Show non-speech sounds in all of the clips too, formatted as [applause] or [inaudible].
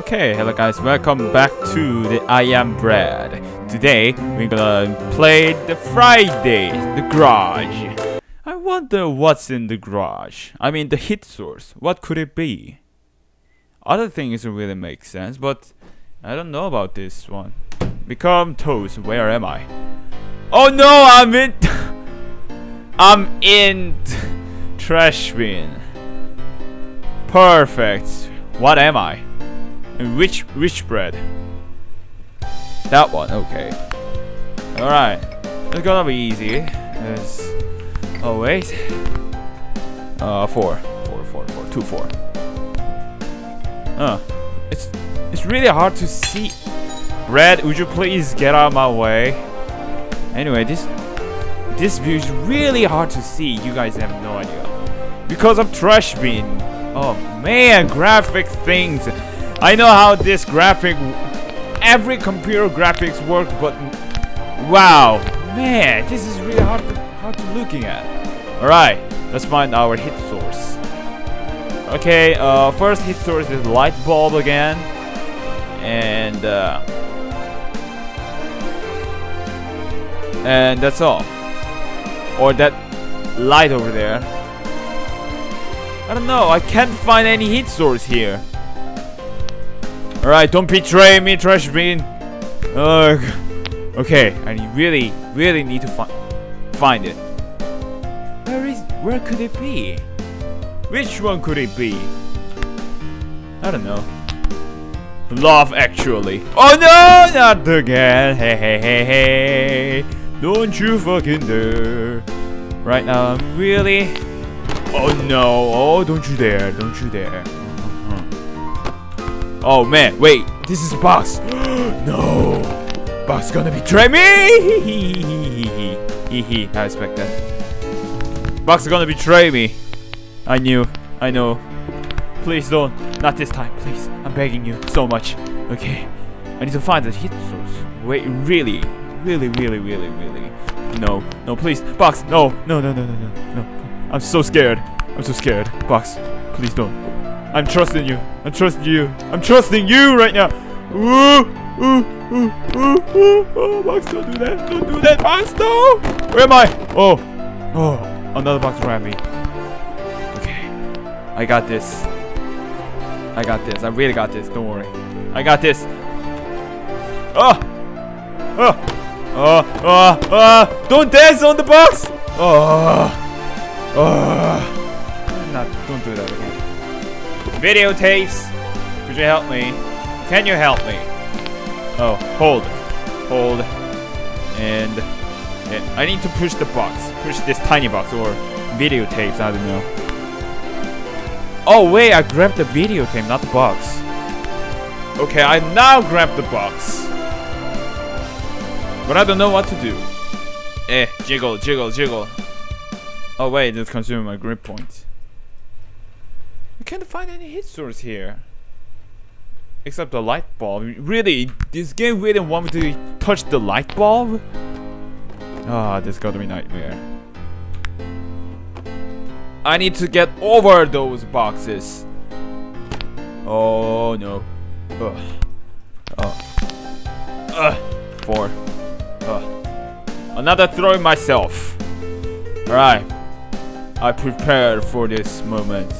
Okay, hello guys, welcome back to the I Am Bread. Today, we're gonna play the Friday, the garage. I wonder what's in the garage. I mean, the hit source. What could it be? Other things really make sense, but I don't know about this one. Become toast. Where am I? Oh no, I'm in. [laughs] I'm in trash bin. Perfect. What am I? And which which bread? That one. Okay. All right. It's gonna be easy. It's, oh wait. Uh, four, four, four, four, two, four. It's it's really hard to see. Red, would you please get out of my way? Anyway, this this view is really hard to see. You guys have no idea because of trash bin. Oh man, graphic things. I know how this graphic, every computer graphics work, but wow, man, this is really hard to, hard to looking at. All right, let's find our hit source. Okay, uh, first hit source is light bulb again, and uh, and that's all. Or that light over there. I don't know. I can't find any heat source here. Alright, don't betray me, trash bin. Ugh. Okay, I really, really need to find find it. Where is where could it be? Which one could it be? I don't know. Love actually. Oh no, not again. Hey hey hey hey. Don't you fucking dare. Right now I'm really Oh no. Oh don't you dare. Don't you dare. Oh man, wait, this is Box. [gasps] no, Box gonna betray me. [laughs] I expect that. Box gonna betray me. I knew. I know. Please don't. Not this time, please. I'm begging you so much. Okay, I need to find the hit source. Wait, really, really, really, really, really. No, no, please, Box. No, no, no, no, no, no, no. I'm so scared. I'm so scared. Box, please don't. I'm trusting you. I'm trusting you. I'm trusting you right now. Ooh, ooh, ooh, ooh, ooh. Oh, Box, don't do that. Don't do that, Box, no. Where am I? Oh, oh, another box around me. Okay, I got this. I got this. I really got this. Don't worry. I got this. Oh, oh, oh, oh, oh. Don't dance on the box. Oh, oh. Not, don't do that again. Videotapes! Could you help me? Can you help me? Oh, hold. Hold. And, and I need to push the box. Push this tiny box or videotapes, I don't know. Oh wait, I grabbed the videotape, not the box. Okay, I now grab the box. But I don't know what to do. Eh, jiggle, jiggle, jiggle. Oh wait, that's consuming my grip point. I can't find any hit source here. Except the light bulb. Really? This game really want me to touch the light bulb? Ah, oh, this got me nightmare. I need to get over those boxes. Oh no. Ugh. Oh. Ugh. Four. Ugh. Another throw myself. Alright. I prepared for this moment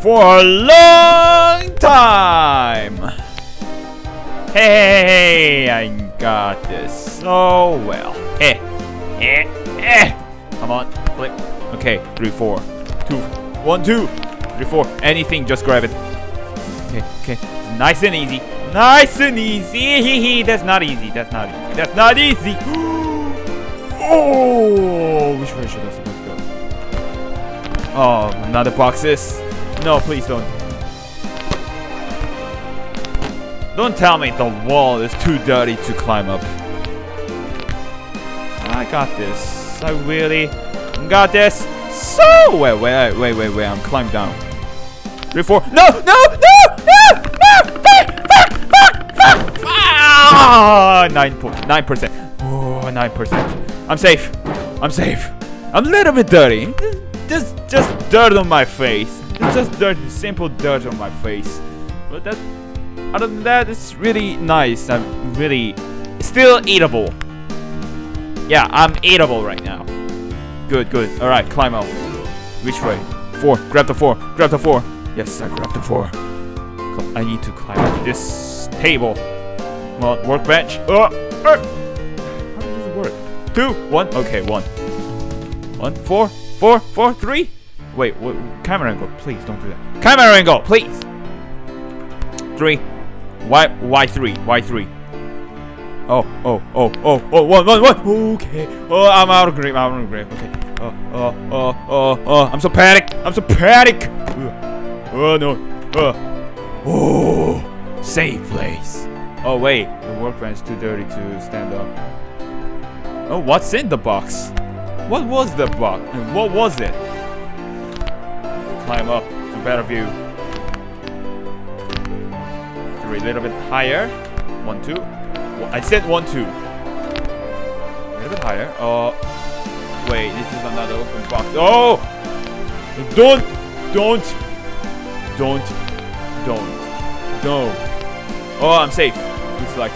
for a long time. Hey, I got this so well. Hey, eh, eh. Come on, flip. Okay, three, four, two, one, two, three, four. Anything, just grab it. Okay, okay. Nice and easy. Nice and easy. [laughs] That's not easy. That's not easy. That's not easy. [gasps] oh, which way should I go? Oh, another boxes. No, please don't. Don't tell me the wall is too dirty to climb up. I got this. I really got this. So wait, wait, wait, wait, wait. I'm climbing down. Three, four. No, no, no, no, no! Fuck, fuck, Ah, nine point nine percent. Oh, nine percent. I'm safe. I'm safe. I'm a little bit dirty. Just, just dirt on my face. It's just dirt, simple dirt on my face. But that, other than that, it's really nice. I'm really still eatable. Yeah, I'm eatable right now. Good, good. All right, climb up. Which way? Four. Grab the four. Grab the four. Yes, I grabbed the four. I need to climb up this table. On, workbench. Oh, uh, how does it work? Two, one. Okay, one. One, four, four, four, three. Wait, what, camera angle, please don't do that. Camera angle, please. Three. Why? Why three? Why three? Oh, oh, oh, oh, oh, one, one, one. Okay. Oh, I'm out of grip. I'm out of grip. Okay. Oh, oh, oh, oh, oh. I'm so panic. I'm so panic. Uh, oh no. Oh. Oh. Safe place. Oh wait, the workbench too dirty to stand up. Oh, what's in the box? What was the box? What was it? Climb up to better view. Three, a little bit higher. One, two. I said one, two. A little bit higher. Oh, wait, this is another open box. Oh! Don't, don't, don't, don't, no. Oh, I'm safe. Looks like.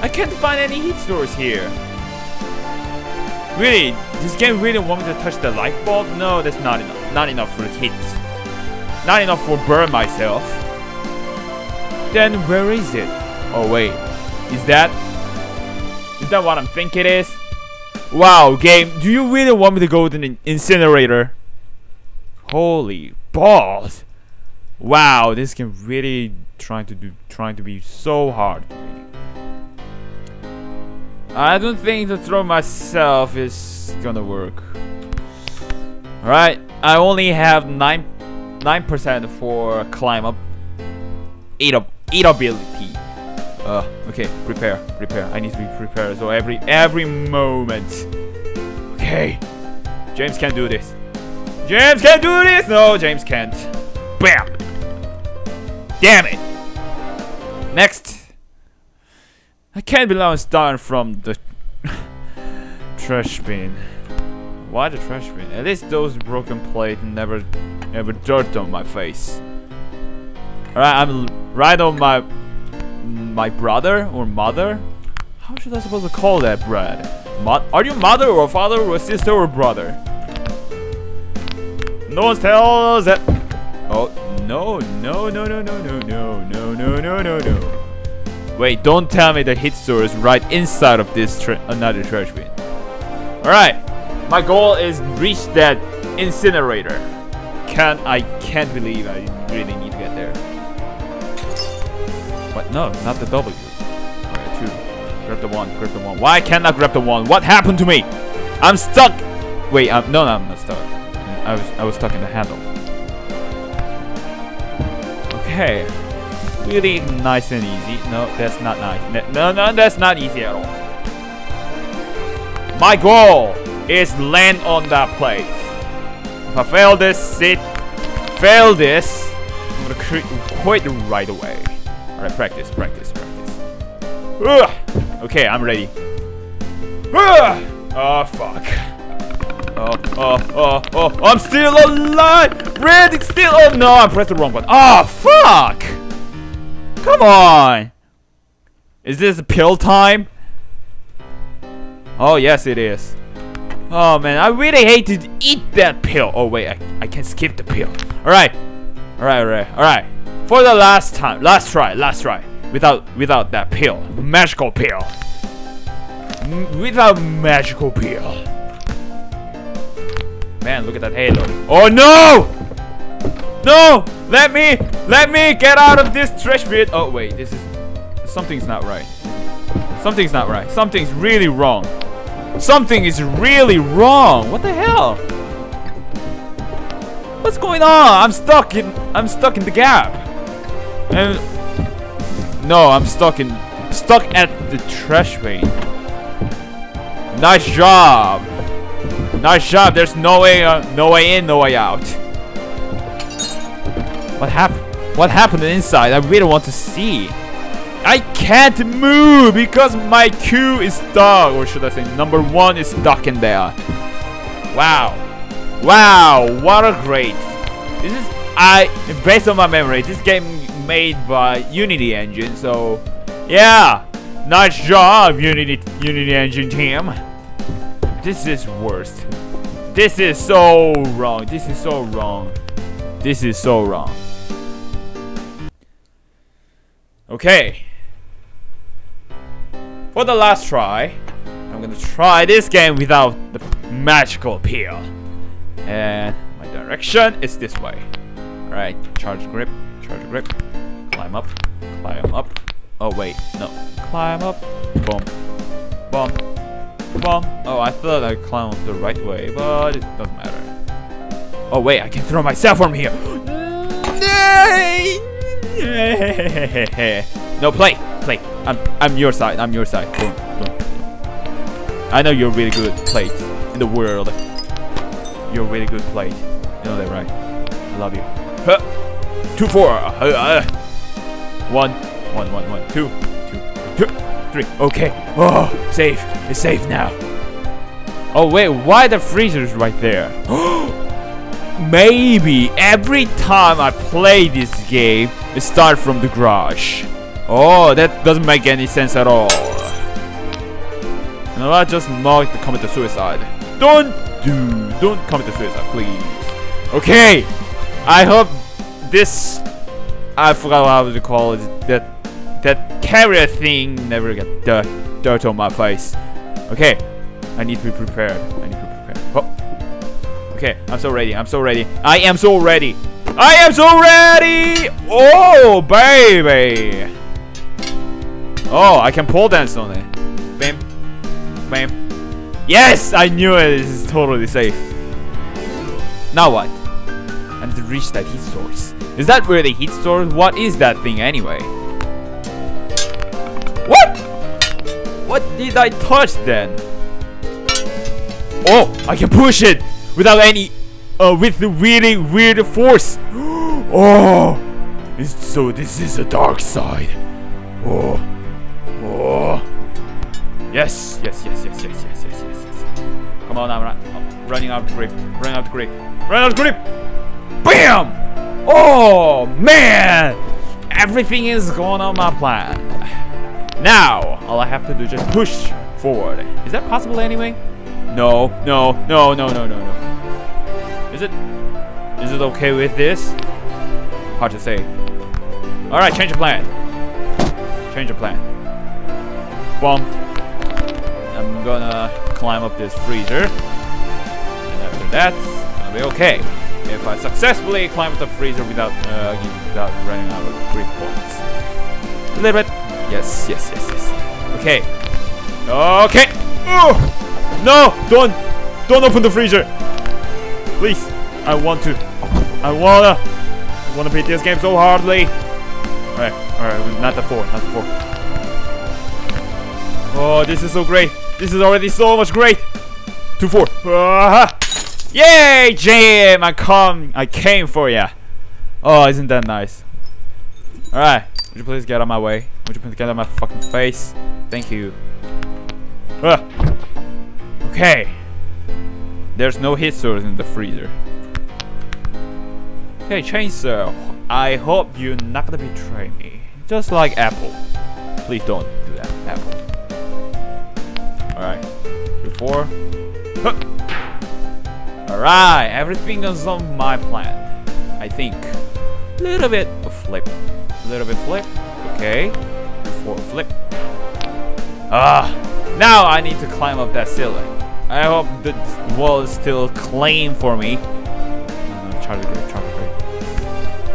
I can't find any heat stores here. Really? This game really want me to touch the light bulb? No, that's not enough. Not enough for the heat. Not enough for burn myself. Then where is it? Oh wait. Is that... Is that what I'm thinking it is? Wow, game. Do you really want me to go with an incinerator? Holy balls. Wow, this game really trying to do trying to be so hard. I don't think to throw myself is gonna work. Alright, I only have 9 9% for climb up. Eat up eatability. Uh okay, prepare, prepare. I need to be prepared so every every moment. Okay. James can't do this. James can't do this! No, James can't. Bam! Damn it! Next! I can't believe I'm starting from the [laughs] trash bin. Why the trash bin? At least those broken plates never, never dirt on my face. Alright, I'm right on my, my brother or mother? How should I supposed to call that, Brad? Mo are you mother or father or sister or brother? No one tells that. Oh, no, no, no, no, no, no, no, no, no, no, no, no. Wait, don't tell me the hit store is right inside of this tra another trash bin. Alright, my goal is reach that incinerator. Can't I can't believe I really need to get there. What? No, not the W. Alright, two. Grab the one, grab the one. Why can't I grab the one? What happened to me? I'm stuck! Wait, I'm, no, no, I'm not stuck. I was, I was stuck in the handle. Okay. Really nice and easy. No, that's not nice. No, no, that's not easy at all. My goal is land on that place. If I fail this, sit, fail this, I'm gonna quit right away. Alright, practice, practice, practice. Ugh. Okay, I'm ready. Ugh. Oh, fuck. Oh, oh, oh, oh, oh I'm still alive! Red, still, oh no, I pressed the wrong button. Oh, fuck! Come on! Is this pill time? Oh, yes it is. Oh man, I really hate to eat that pill. Oh wait, I, I can skip the pill. Alright. Alright, alright, alright. For the last time, last try, last try. Without without that pill. Magical pill. M without magical pill. Man, look at that halo. Oh no! No! Let me, let me get out of this trash bin. Oh wait, this is, something's not right. Something's not right. Something's really wrong. Something is really wrong. What the hell? What's going on? I'm stuck in, I'm stuck in the gap. And, no, I'm stuck in, stuck at the trash bin. Nice job. Nice job. There's no way, uh, no way in, no way out. What happened? What happened inside? I really want to see. I can't move because my Q is stuck. Or should I say number one is stuck in there. Wow. Wow. What a great. This is, I, based on my memory, this game made by Unity Engine, so yeah, nice job, Unity Unity Engine team. This is worst. This is so wrong. This is so wrong. This is so wrong. Okay. For the last try, I'm gonna try this game without the magical peel. And my direction is this way. Alright, charge grip, charge grip, climb up, climb up. Oh wait, no. Climb up, boom, boom, boom. Oh, I thought I climbed the right way, but it doesn't matter. Oh wait, I can throw myself from here. [gasps] [laughs] no, play, play. I'm, I'm your side. I'm your side. Boom, boom. I know you're really good plate in the world. You're really good plate. You know that, right? I love you. Huh. Two, four. Uh, uh, one, one, one, one, two, two, two, three. Okay. Oh, safe. It's safe now. Oh wait, why the freezer's right there? [gasps] Maybe every time I play this game, it starts from the garage. Oh, that doesn't make any sense at all. You know what? Just not to commit suicide. Don't do, don't commit suicide, please. Okay, I hope this. I forgot what I to call it. That that carrier thing never get dirt, dirt on my face. Okay, I need to be prepared. I need to be prepared. Oh. Okay, I'm so ready. I'm so ready. I am so ready. I am so ready! Oh, baby! Oh, I can pole dance on it. Bam. Bam. Yes! I knew it. This is totally safe. Now what? I need to reach that heat source. Is that where the heat source? What is that thing anyway? What? What did I touch then? Oh, I can push it without any, uh, with the really weird force. [gasps] oh, so this is a dark side. Oh, oh. Yes, yes, yes, yes, yes, yes, yes, yes, yes. Come on, I'm, I'm oh, running out of grip. Running out of grip. Running out of grip. Bam! Oh man! Everything is going on my plan. Now, all I have to do is just push forward. Is that possible anyway? No, no, no, no, no, no, no. Is it? Is it okay with this? Hard to say. All right, change of plan. Change of plan. I'm gonna climb up this freezer, and after that, I'll be okay. If I successfully climb up the freezer without uh, without running out of grip points. A little bit. Yes, yes, yes, yes. Okay. Okay. Oh! No! Don't! Don't open the freezer! Please! I want to. I wanna. I wanna beat this game so hardly. Alright, alright, not the four, not the four. Oh, this is so great. This is already so much great. Two, four. Ah! Yay, Jim! I come. I came for ya. Oh, isn't that nice? Alright. Would you please get out of my way? Would you please get out of my fucking face? Thank you. Ah. Okay. There's no heat source in the freezer. Okay, Chainsaw. I hope you're not gonna betray me. Just like Apple. Please don't do that, Apple. Alright. Before. Alright, everything is on my plan. I think. Little bit of flip. Little bit flip. Okay. Before flip. Ah! Now I need to climb up that ceiling. I hope the wall is still clean for me. No, Charlie Gray, Charlie Gray.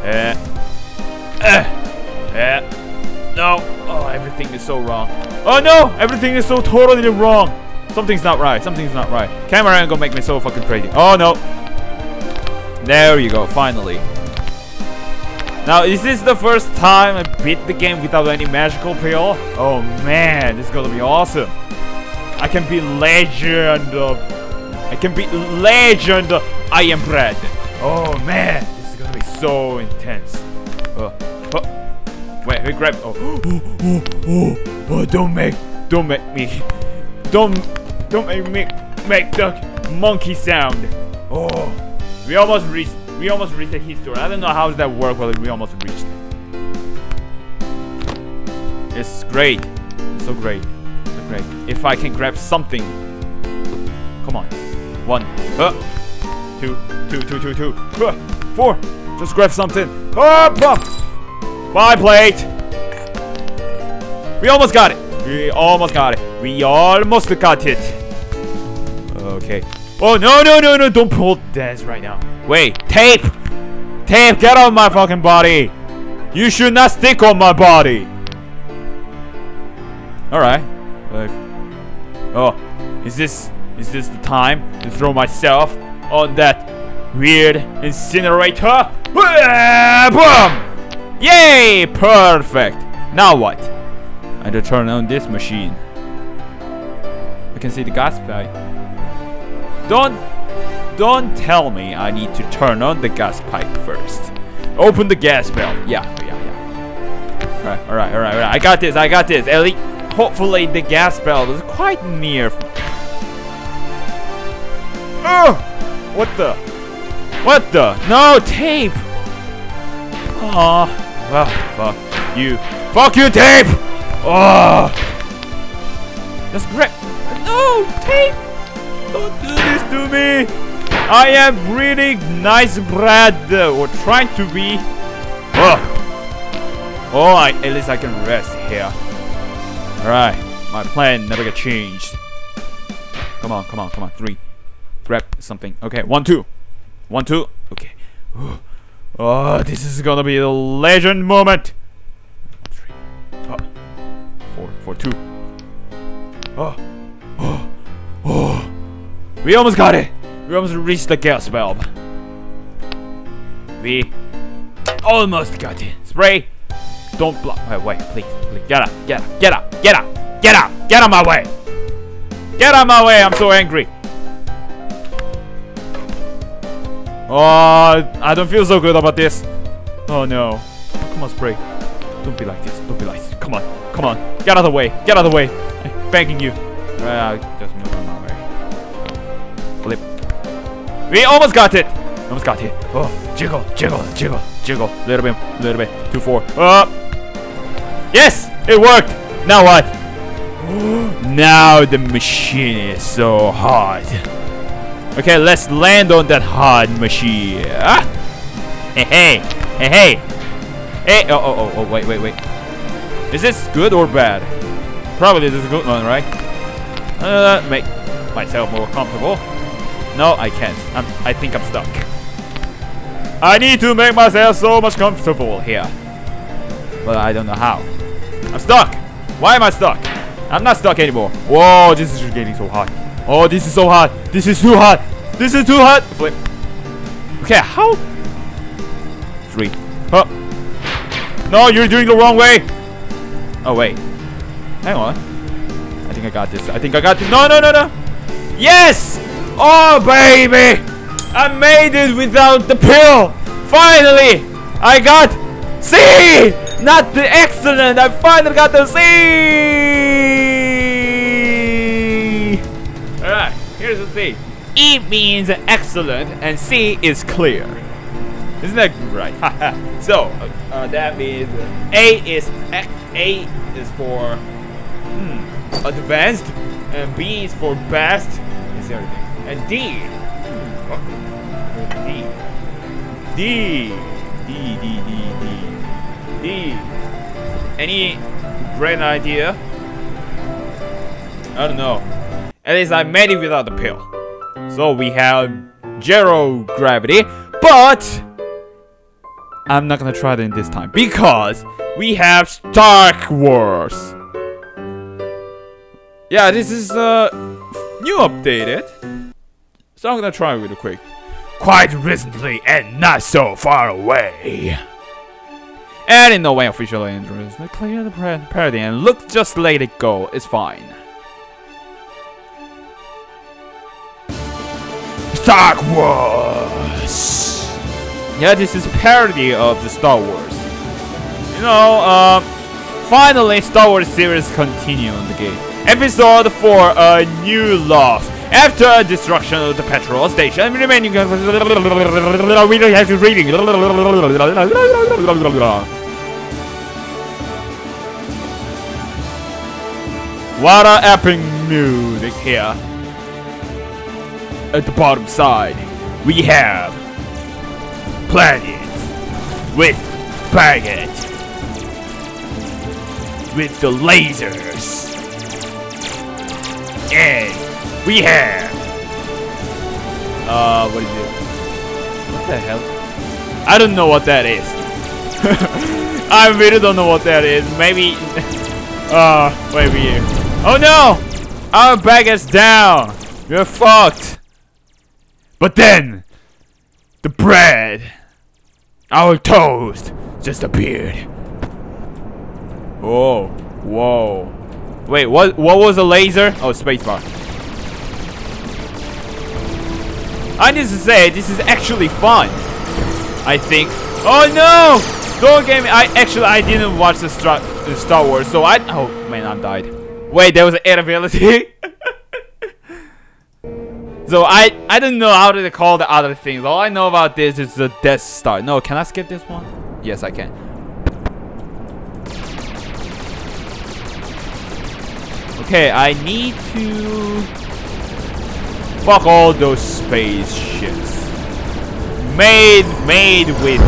Eh. Eh. Eh. No. Oh, everything is so wrong. Oh no! Everything is so totally wrong. Something's not right. Something's not right. Camera angle make me so fucking crazy. Oh no. There you go. Finally. Now, is this the first time I beat the game without any magical peel? Oh man, this is gonna be awesome. I can be legend of... I can be legend I am bread. Oh man, this is gonna be so intense. Oh, oh. Wait, wait, grab... Oh, oh, oh, oh, oh, don't make... Don't make me... Don't... Don't make me make the monkey sound. Oh, we almost reached. We almost reached the heat store. I don't know how does that work, but we almost reached. It's great. It's so great. So great. If I can grab something. Come on. One. Uh, two. Two, two, two, two. Uh, four. Just grab something. Up, up. Bye, plate. We almost got it. We almost got it. We almost got it. Okay. Oh, no, no, no, no. Don't pull this right now. Wait. Tape. Tape, get of my fucking body. You should not stick on my body. Alright. Oh, is this is this the time to throw myself on that weird incinerator? Boom! Yay! Perfect. Now what? I need to turn on this machine. I can see the gas pipe. Don't don't tell me I need to turn on the gas pipe first. Open the gas bell. Yeah, yeah, yeah. Alright, alright, alright, alright. I got this, I got this. Hopefully the gas bell is quite near. Oh! What the? What the? No, tape! Aw. Well, fuck you. Fuck you, tape! Oh! Just grab. No, tape! Don't do this to me! I am really nice Brad, or trying to be. Oh, oh I, at least I can rest here. Alright, my plan never get changed. Come on, come on, come on. Three. Grab something. Okay, one, two. One, two. Okay. Oh, this is gonna be a legend moment. Three. Oh. Four, four, two. Oh. Oh. Oh. We almost got it. We almost reached the gas valve. We almost got it. Spray. Don't block my way, please. please. Get up, get up, get up, get up, get up, get out my way. Get out my way, I'm so angry. Oh, I don't feel so good about this. Oh no. Oh, come on, spray. Don't be like this. Don't be like this. Come on. Come on. Get out of the way. Get out of the way. I'm begging you. Uh, just move on my way. Flip. We almost got it. Almost got it. Oh, jiggle, jiggle, jiggle, jiggle. Little bit, little bit. Two, four. Up. Yes, it worked. Now what? [gasps] now the machine is so hard. Okay, let's land on that hard machine. Ah. Hey, hey, hey, hey. Hey, oh, oh, oh, oh, wait, wait, wait. Is this good or bad? Probably this is a good one, right? Uh, make myself more comfortable. No, I can't. I'm, I think I'm stuck. I need to make myself so much comfortable here. But I don't know how. I'm stuck! Why am I stuck? I'm not stuck anymore. Whoa, this is getting so hot. Oh, this is so hot. This is too hot. This is too hot. Okay, how? Three. Huh. No, you're doing the wrong way. Oh, wait. Hang on. I think I got this. I think I got this. No, no, no, no. Yes! Oh, baby! I made it without the pill! Finally! I got C! Not the excellent! I finally got the C! E means excellent, and C is clear. Isn't that right? [laughs] so uh, uh, that means A is A is for hmm, advanced, and B is for best. Is everything. And D. Hmm, D. D. D. D. D. D. D. Any great idea? I don't know. At least I made it without the pill. So we have zero gravity, but I'm not gonna try it in this time because we have Star Wars. Yeah, this is uh new updated. So I'm gonna try really quick. Quite recently and not so far away. And in no way official intros. Clear the parody and look just let it go. It's fine. Star Wars. Yeah, this is a parody of the Star Wars. You know, um, finally Star Wars series continue on the game. Episode 4, A New Love. After destruction of the petrol station, remaining we have to reading. What a epic music here. At the bottom side, we have Planet with Baguette with the lasers. And we have uh what is it? What the hell? I don't know what that is. [laughs] I really don't know what that is. Maybe [laughs] uh wait minute. Oh no! Our baguette's down! You're fucked! But then the bread our toast just appeared. Whoa, whoa. Wait, what what was a laser? Oh, spacebar. I need to say, this is actually fun. I think. Oh no! Don't get me. I actually I didn't watch the Star, the Star Wars, so I. Oh man, I died. Wait, there was an air ability. [laughs] so I I don't know how to call the other things. All I know about this is the Death Star. No, can I skip this one? Yes, I can. Okay, I need to fuck all those spaceships. Made made with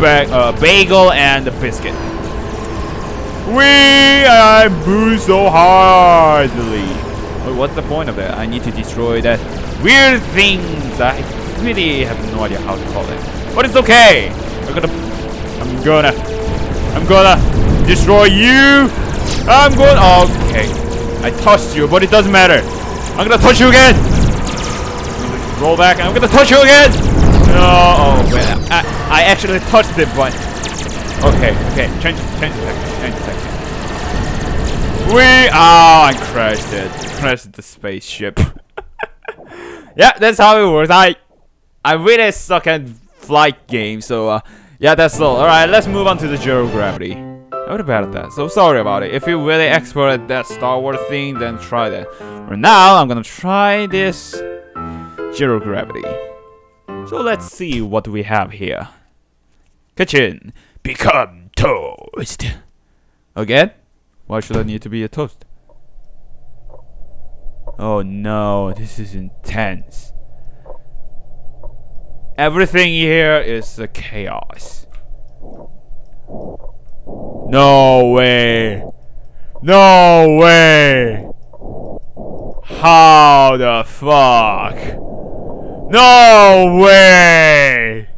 ba uh, bagel and biscuit. We I move so hardly. What's the point of that? I need to destroy that weird things. I really have no idea how to call it, but it's okay. I'm gonna, I'm gonna, I'm gonna destroy you. I'm going. Oh, okay. I touched you, but it doesn't matter. I'm gonna touch you again. Roll back, I'm gonna touch you again. No, oh wait, I, I actually touched it, but okay, okay, change, change, change, change. We, oh, I crashed it, crashed the spaceship. [laughs] yeah, that's how it works. I, I really suck at flight games, so uh, yeah, that's all. All right, let's move on to the zero gravity. What about that? So sorry about it. If you're really expert at that Star Wars thing, then try that. For now, I'm gonna try this zero gravity. So let's see what we have here. Kitchen, become toast. Again? Why should I need to be a toast? Oh no, this is intense. Everything here is a chaos. No way. No way. How the fuck? No way.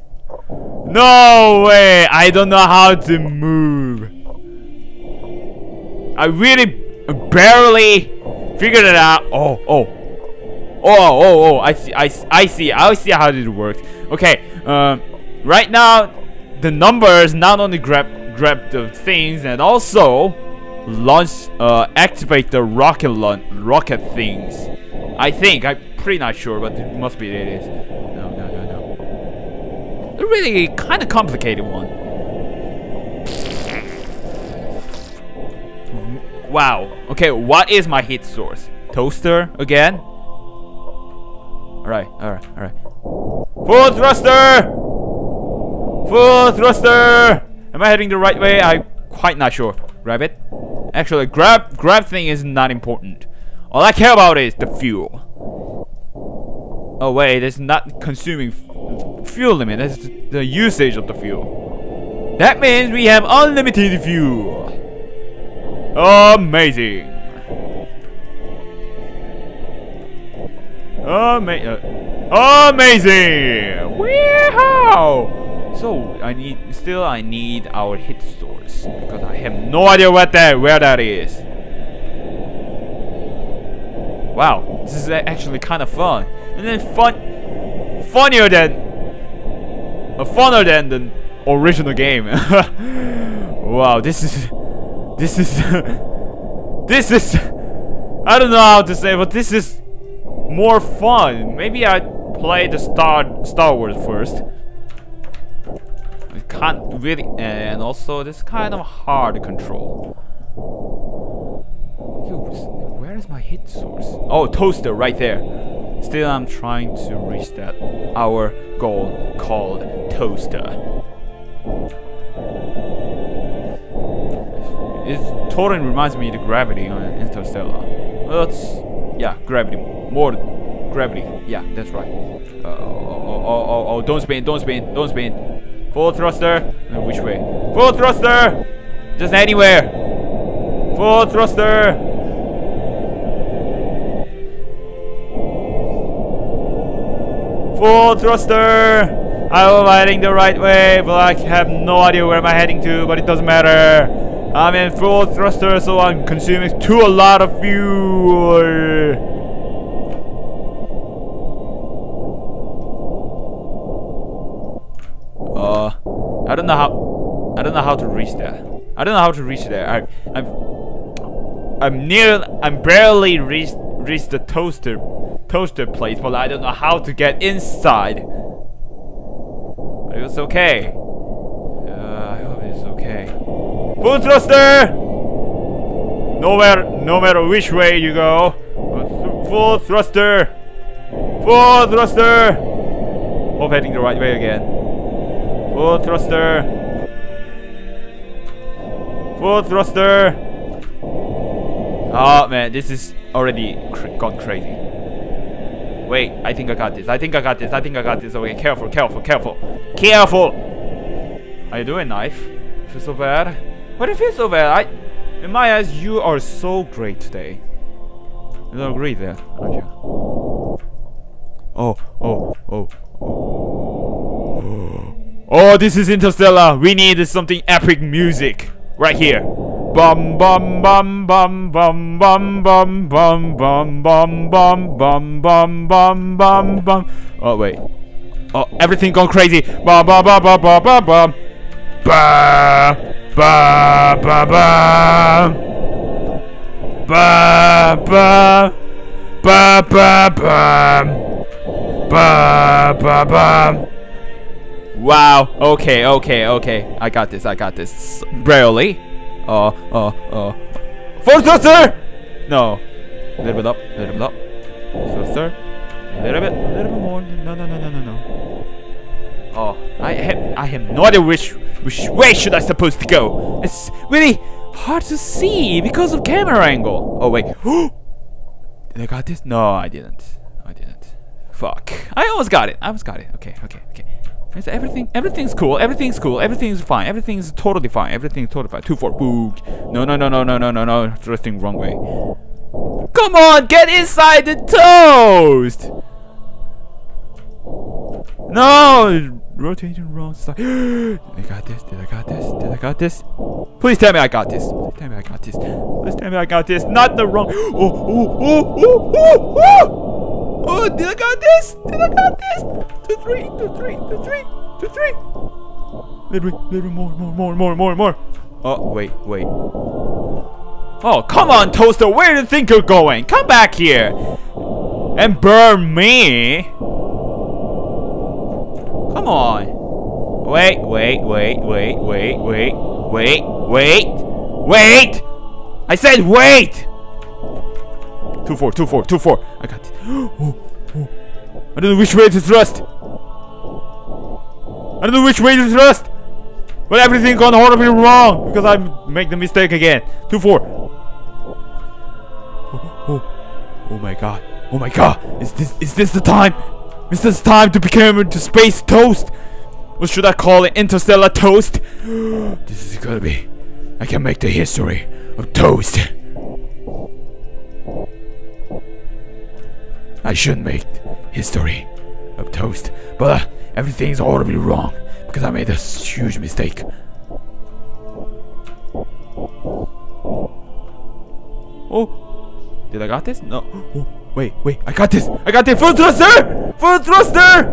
No way. I don't know how to move. I really barely figured it out. Oh, oh. Oh, oh, oh, I see, I, I see, I see how it works. Okay, um, right now, the numbers not only grab grab the things and also launch uh, activate the rocket rocket things. I think I'm pretty not sure, but it must be it is. No, no, no, no. A really kind of complicated one. Wow. Okay, what is my heat source? Toaster again? Alright, alright, alright. Full thruster! Full thruster! Am I heading the right way? I'm quite not sure. Grab it. Actually, grab grab thing is not important. All I care about is the fuel. Oh wait, it's not consuming fuel limit. That's the usage of the fuel. That means we have unlimited fuel. Amazing. Ama uh, amazing! Wow! So I need still I need our hit source because I have no idea what that where that is. Wow, this is actually kind of fun, and then fun, funnier than, uh, funner than the original game. [laughs] wow, this is, this is, [laughs] this is, I don't know how to say, but this is more fun. Maybe I play the Star Star Wars first. Can't really and also this kind of hard control. Where is my hit source? Oh toaster right there. Still I'm trying to reach that our goal called toaster It totally reminds me of the gravity on Interstellar. Well, that's yeah, gravity. More gravity. Yeah, that's right. Uh, oh, oh, oh, oh, don't spin, don't spin, don't spin. Full thruster. Uh, which way? Full thruster. Just anywhere. Full thruster. Full thruster. I am heading the right way, but I have no idea where am I heading to, but it doesn't matter. I'm in full thruster, so I'm consuming too a lot of fuel. Uh, I don't know how. I don't know how to reach there. I don't know how to reach there. I, I'm. I'm near. I'm barely reached reached the toaster toaster place, but I don't know how to get inside. But it's okay. Uh, I hope it's okay. Full thruster! No matter, no matter which way you go. Uh, Full thruster! Full thruster! Hope heading the right way again. Full thruster! Full thruster! Oh man, this is already cr gone crazy. Wait, I think I got this. I think I got this. I think I got this. Okay, careful, careful, careful. Careful! Are you doing, knife? Feel so bad? You feel so bad? I, in my eyes, you are so great today. You don't agree there, aren't you? Oh, oh, oh, oh. Oh, this is Interstellar. We need something epic music right here. Bum bum bum bum bum bum bum bum bum bum bum bum bum bum bum bum. Oh wait. Oh, everything gone crazy. Bum bum bum bum bum bum bum. Ba ba ba ba. Ba ba ba ba ba. Ba ba ba. Wow. Okay. Okay. Okay. I got this. I got this. Barely. Uh, uh, uh. Full thruster! No. A little bit up, a little bit up. Thruster. A little bit, a little bit more. No, no, no, no, no, no. Oh, I have, I have no idea which, which way should I supposed to go. It's really hard to see because of camera angle. Oh, wait. [gasps] Did I got this? No, I didn't. I didn't. Fuck. I almost got it. I almost got it. Okay, okay, okay. It's everything, everything's cool, everything's cool, everything's fine, everything's totally fine, everything's totally fine. Two, four, boog. No, no, no, no, no, no, no, no, thrusting wrong way. Come on, get inside the toast! No! Rotating wrong side. Did I got this? Did I got this? Did I got this? Please tell me I got this. Please tell me I got this. Please tell me I got this. Not the wrong. [gasps] Oh, oh, oh, oh, oh, oh! Oh, did I got this? Did I got this? Two, three, two, three, two, three, two, three. Little bit, little bit more, more, more, more, more, more. Oh, wait, wait. Oh, come on, Toaster. Where do you think you're going? Come back here. And burn me. Come on. Wait, wait, wait, wait, wait, wait, wait, wait, wait. I said wait. Two four, two four, two four. I got it. Oh, [gasps] oh. I don't know which way to thrust. I don't know which way to thrust. But everything gone horribly wrong because I make the mistake again. Two four. Oh, oh, oh, oh my god. Oh my god. Is this is this the time? Is time to become into space toast? What should I call it interstellar toast? [gasps] this is gonna be. I can make the history of toast. I should make history of toast, but uh, everything's horribly wrong because I made a huge mistake. Oh, did I got this? No. Oh, [gasps] wait, wait, I got this. I got this. Full thruster! Full thruster!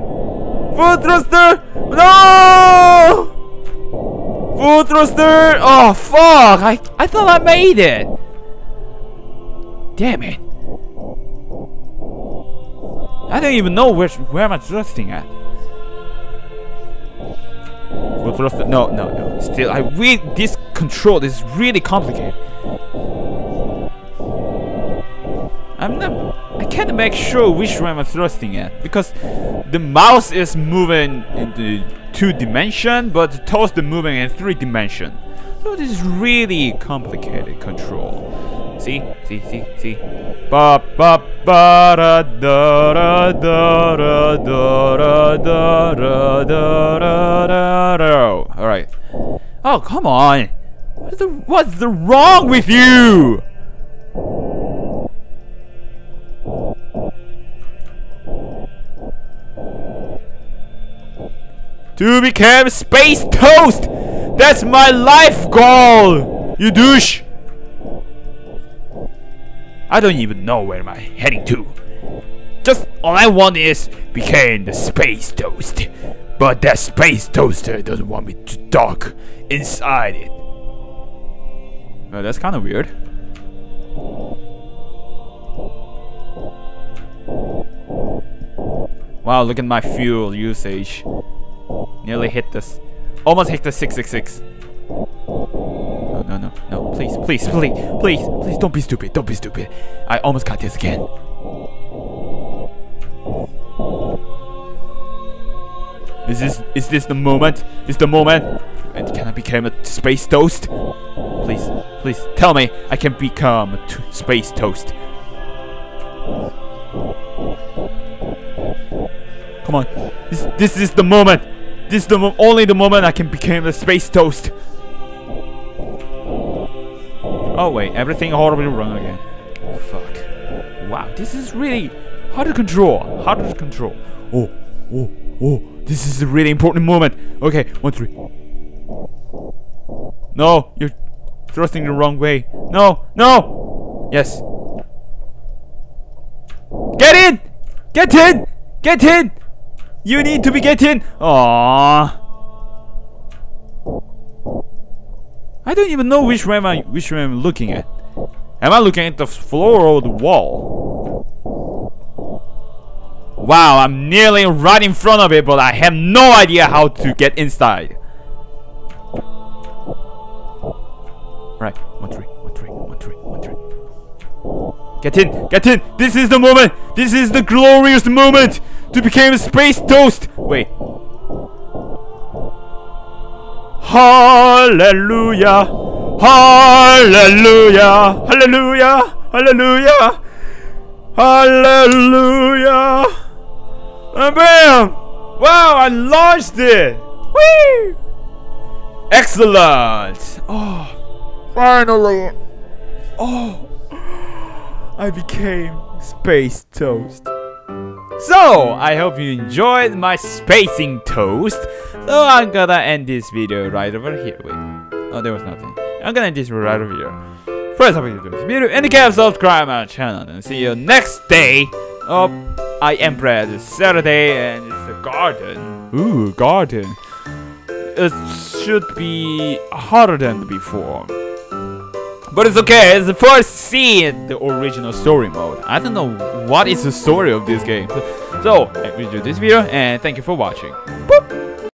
Full thruster! No! Full thruster! Oh, fuck! I, I thought I made it. Damn it. I don't even know where where am I thrusting at. Full thruster? No, no, no. Still, I really this control is really complicated. I'm not. Can't make sure which one I'm thrusting at because the mouse is moving in the two dimension, but the toast is moving in three dimension. So this is really complicated control. See, see, see, see. Ba ba ba da da da da da da da da da da da. All right. Oh come on. What's the what's the wrong with you? To become space toast! That's my life goal! You douche! I don't even know where I'm heading to. Just all I want is become the space toast. But that space toaster doesn't want me to dock inside it. Well, that's kind of weird. Wow, look at my fuel usage. Nearly hit this. Almost hit the 666. No, no, no, no. Please, please, please, please, please don't be stupid. Don't be stupid. I almost got this again. Is this is this the moment? Is the moment? And can I become a space toast? Please, please tell me I can become a space toast. Come on, this this is the moment. This is the only the moment I can become a space toast. Oh wait, everything horribly wrong again. Fuck. Wow, this is really hard to control. Hard to control. Oh, oh, oh. This is a really important moment. Okay, one, three. No, you're thrusting the wrong way. No, no. Yes. Get in! Get in! Get in! You need to be getting. Aww. I don't even know which am I which way I'm looking at. Am I looking at the floor or the wall? Wow, I'm nearly right in front of it, but I have no idea how to get inside. Right, one three, one three, one three, one three. Get in, get in! This is the moment! This is the glorious moment to become a space toast! Wait. Hallelujah! Hallelujah! Hallelujah! Hallelujah! Hallelujah! And bam! Wow, I launched it! Whee! Excellent! Oh, finally! Oh, I became space toast. So, I hope you enjoyed my spacing toast. So, I'm gonna end this video right over here. Wait, oh, there was nothing. I'm gonna end this right over here. First, hope you enjoyed this video. And again, subscribe my channel. And see you next day. Oh, I Am Bread. It's Saturday and it's the garden. Ooh, garden. It should be harder than before. But it's okay, it's the first scene the original story mode. I don't know what is the story of this game. So, I will do this video and thank you for watching. Boop.